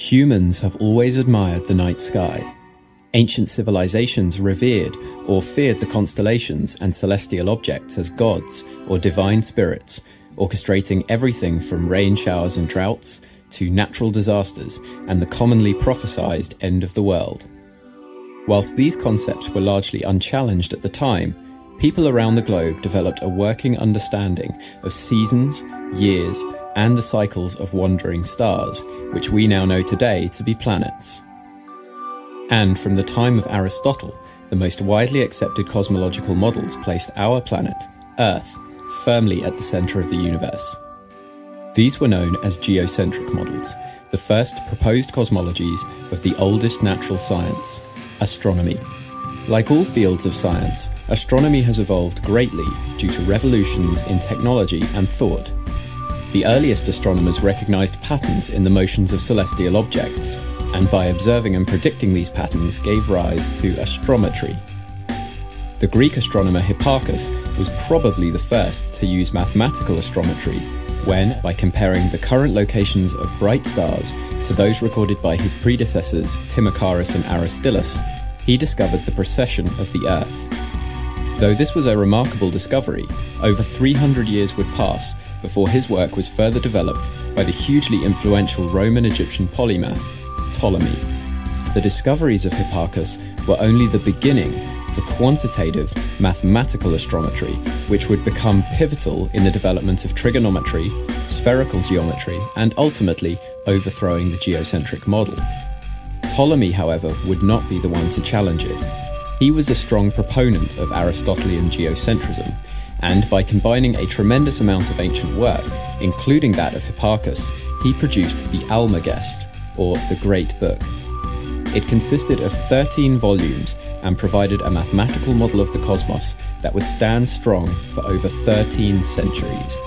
Humans have always admired the night sky. Ancient civilizations revered or feared the constellations and celestial objects as gods or divine spirits, orchestrating everything from rain showers and droughts to natural disasters and the commonly prophesied end of the world. Whilst these concepts were largely unchallenged at the time, people around the globe developed a working understanding of seasons, years, and the cycles of wandering stars, which we now know today to be planets. And from the time of Aristotle, the most widely accepted cosmological models placed our planet, Earth, firmly at the centre of the universe. These were known as geocentric models, the first proposed cosmologies of the oldest natural science, astronomy. Like all fields of science, astronomy has evolved greatly due to revolutions in technology and thought. The earliest astronomers recognized patterns in the motions of celestial objects, and by observing and predicting these patterns gave rise to astrometry. The Greek astronomer Hipparchus was probably the first to use mathematical astrometry when, by comparing the current locations of bright stars to those recorded by his predecessors Timocharis and Aristillus, he discovered the precession of the Earth. Though this was a remarkable discovery, over 300 years would pass before his work was further developed by the hugely influential Roman Egyptian polymath, Ptolemy. The discoveries of Hipparchus were only the beginning for quantitative mathematical astrometry, which would become pivotal in the development of trigonometry, spherical geometry, and ultimately overthrowing the geocentric model. Ptolemy, however, would not be the one to challenge it. He was a strong proponent of Aristotelian geocentrism, and by combining a tremendous amount of ancient work, including that of Hipparchus, he produced the Almagest, or the Great Book. It consisted of 13 volumes and provided a mathematical model of the cosmos that would stand strong for over 13 centuries.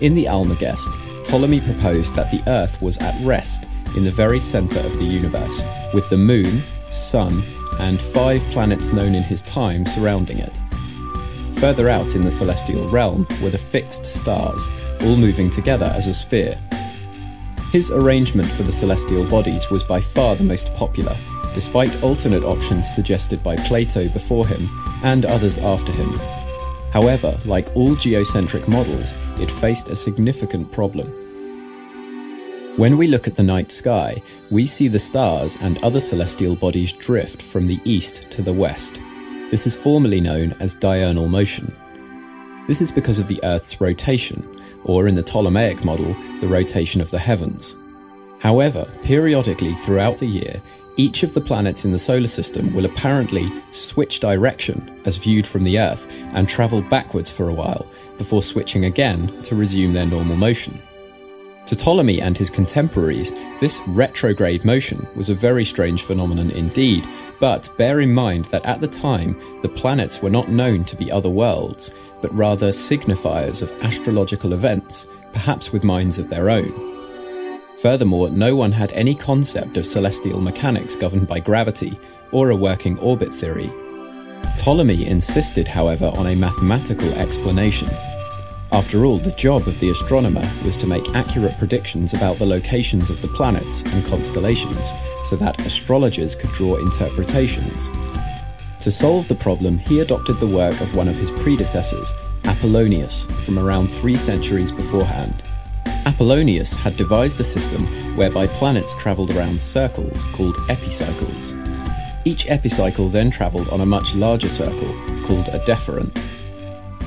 In the Almagest, Ptolemy proposed that the Earth was at rest in the very centre of the universe, with the Moon, Sun, and five planets known in his time surrounding it. Further out in the celestial realm were the fixed stars, all moving together as a sphere. His arrangement for the celestial bodies was by far the most popular, despite alternate options suggested by Plato before him and others after him. However, like all geocentric models, it faced a significant problem. When we look at the night sky, we see the stars and other celestial bodies drift from the east to the west. This is formally known as diurnal motion. This is because of the Earth's rotation, or in the Ptolemaic model, the rotation of the heavens. However, periodically throughout the year, each of the planets in the solar system will apparently switch direction as viewed from the Earth and travel backwards for a while before switching again to resume their normal motion. To Ptolemy and his contemporaries, this retrograde motion was a very strange phenomenon indeed, but bear in mind that at the time, the planets were not known to be other worlds, but rather signifiers of astrological events, perhaps with minds of their own. Furthermore, no one had any concept of celestial mechanics governed by gravity or a working orbit theory. Ptolemy insisted, however, on a mathematical explanation. After all, the job of the astronomer was to make accurate predictions about the locations of the planets and constellations so that astrologers could draw interpretations. To solve the problem, he adopted the work of one of his predecessors, Apollonius, from around three centuries beforehand. Apollonius had devised a system whereby planets travelled around circles called epicycles. Each epicycle then travelled on a much larger circle called a deferent.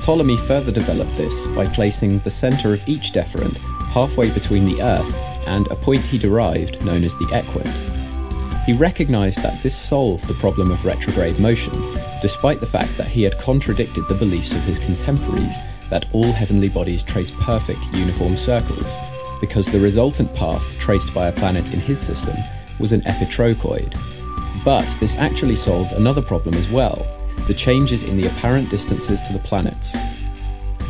Ptolemy further developed this by placing the centre of each deferent halfway between the Earth and a point he derived known as the equant. He recognised that this solved the problem of retrograde motion, despite the fact that he had contradicted the beliefs of his contemporaries that all heavenly bodies trace perfect uniform circles, because the resultant path traced by a planet in his system was an epitrochoid. But this actually solved another problem as well the changes in the apparent distances to the planets.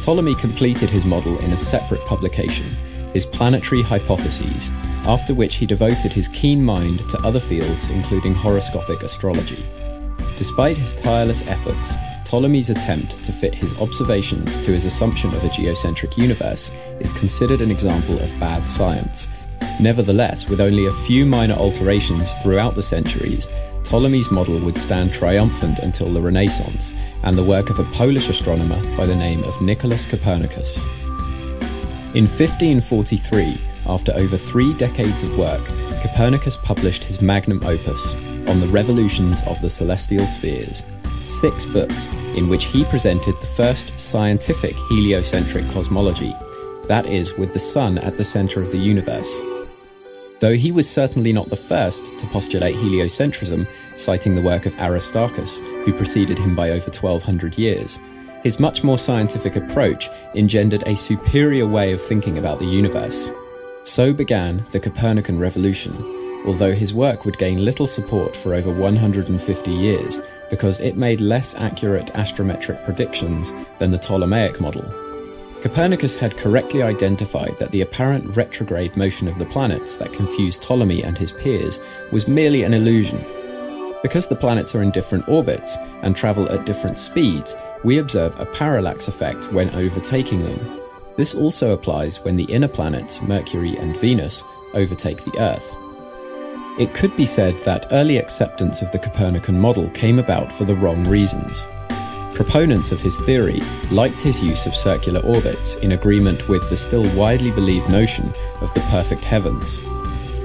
Ptolemy completed his model in a separate publication, his Planetary Hypotheses, after which he devoted his keen mind to other fields, including horoscopic astrology. Despite his tireless efforts, Ptolemy's attempt to fit his observations to his assumption of a geocentric universe is considered an example of bad science, Nevertheless, with only a few minor alterations throughout the centuries, Ptolemy's model would stand triumphant until the Renaissance and the work of a Polish astronomer by the name of Nicholas Copernicus. In 1543, after over three decades of work, Copernicus published his magnum opus on the revolutions of the celestial spheres, six books in which he presented the first scientific heliocentric cosmology, that is, with the Sun at the centre of the universe. Though he was certainly not the first to postulate heliocentrism, citing the work of Aristarchus, who preceded him by over 1200 years, his much more scientific approach engendered a superior way of thinking about the universe. So began the Copernican revolution, although his work would gain little support for over 150 years because it made less accurate astrometric predictions than the Ptolemaic model. Copernicus had correctly identified that the apparent retrograde motion of the planets that confused Ptolemy and his peers was merely an illusion. Because the planets are in different orbits and travel at different speeds, we observe a parallax effect when overtaking them. This also applies when the inner planets, Mercury and Venus, overtake the Earth. It could be said that early acceptance of the Copernican model came about for the wrong reasons. Proponents of his theory liked his use of circular orbits in agreement with the still widely believed notion of the perfect heavens.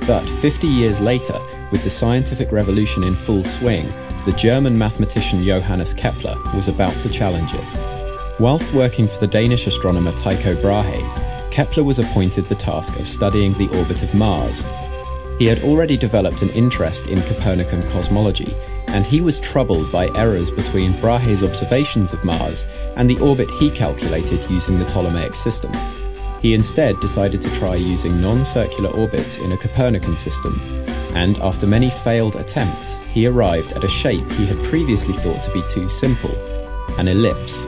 But 50 years later, with the scientific revolution in full swing, the German mathematician Johannes Kepler was about to challenge it. Whilst working for the Danish astronomer Tycho Brahe, Kepler was appointed the task of studying the orbit of Mars, he had already developed an interest in Copernican cosmology, and he was troubled by errors between Brahe's observations of Mars and the orbit he calculated using the Ptolemaic system. He instead decided to try using non-circular orbits in a Copernican system, and after many failed attempts, he arrived at a shape he had previously thought to be too simple, an ellipse.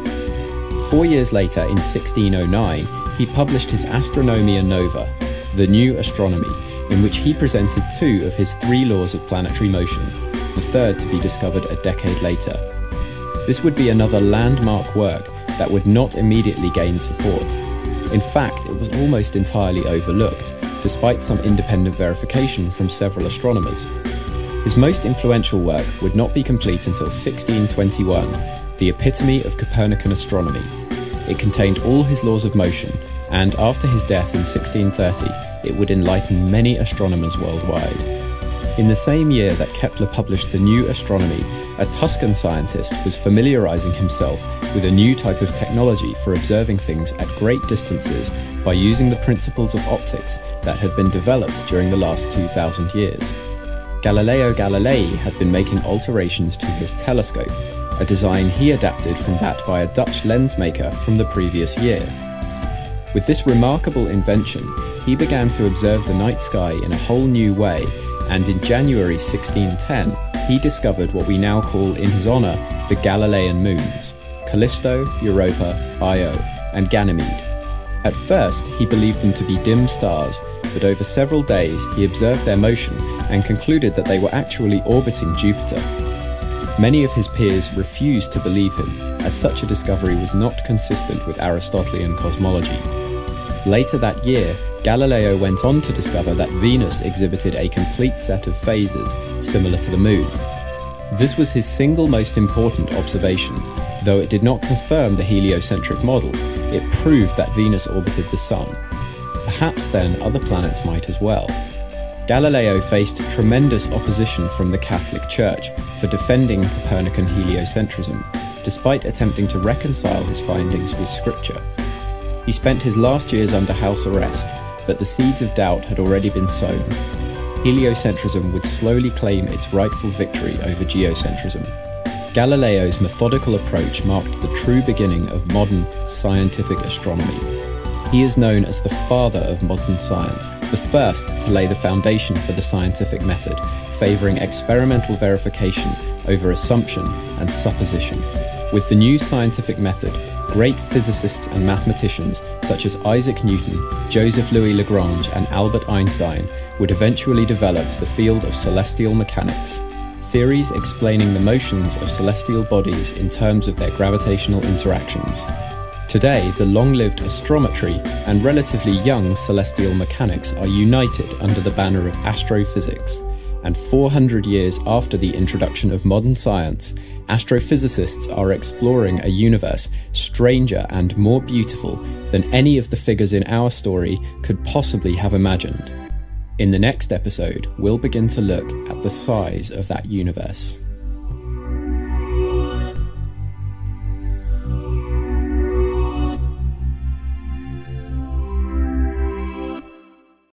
Four years later, in 1609, he published his Astronomia Nova, the New Astronomy, in which he presented two of his three laws of planetary motion, the third to be discovered a decade later. This would be another landmark work that would not immediately gain support. In fact, it was almost entirely overlooked, despite some independent verification from several astronomers. His most influential work would not be complete until 1621, the epitome of Copernican astronomy. It contained all his laws of motion, and after his death in 1630, it would enlighten many astronomers worldwide. In the same year that Kepler published The New Astronomy, a Tuscan scientist was familiarizing himself with a new type of technology for observing things at great distances by using the principles of optics that had been developed during the last 2,000 years. Galileo Galilei had been making alterations to his telescope, a design he adapted from that by a Dutch lens maker from the previous year. With this remarkable invention, he began to observe the night sky in a whole new way, and in January 1610, he discovered what we now call in his honour the Galilean moons Callisto, Europa, Io, and Ganymede. At first, he believed them to be dim stars, but over several days he observed their motion and concluded that they were actually orbiting Jupiter. Many of his peers refused to believe him, as such a discovery was not consistent with Aristotelian cosmology. Later that year, Galileo went on to discover that Venus exhibited a complete set of phases similar to the Moon. This was his single most important observation. Though it did not confirm the heliocentric model, it proved that Venus orbited the Sun. Perhaps then other planets might as well. Galileo faced tremendous opposition from the Catholic Church for defending Copernican heliocentrism, despite attempting to reconcile his findings with Scripture. He spent his last years under house arrest, but the seeds of doubt had already been sown. Heliocentrism would slowly claim its rightful victory over geocentrism. Galileo's methodical approach marked the true beginning of modern scientific astronomy. He is known as the father of modern science, the first to lay the foundation for the scientific method, favouring experimental verification over assumption and supposition. With the new scientific method, great physicists and mathematicians such as Isaac Newton, Joseph Louis Lagrange, and Albert Einstein would eventually develop the field of celestial mechanics, theories explaining the motions of celestial bodies in terms of their gravitational interactions. Today, the long lived astrometry and relatively young celestial mechanics are united under the banner of astrophysics. And 400 years after the introduction of modern science, astrophysicists are exploring a universe stranger and more beautiful than any of the figures in our story could possibly have imagined. In the next episode, we'll begin to look at the size of that universe.